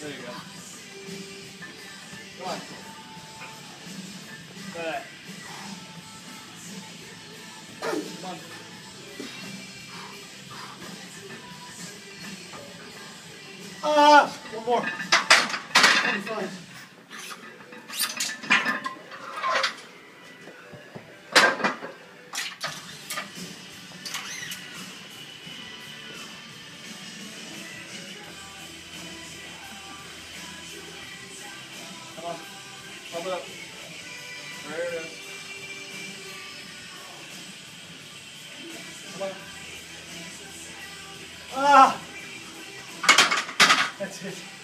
There you go. Come on. Try that. Come on. Ah! One more. It up. There it is. Come on. Ah! That's it.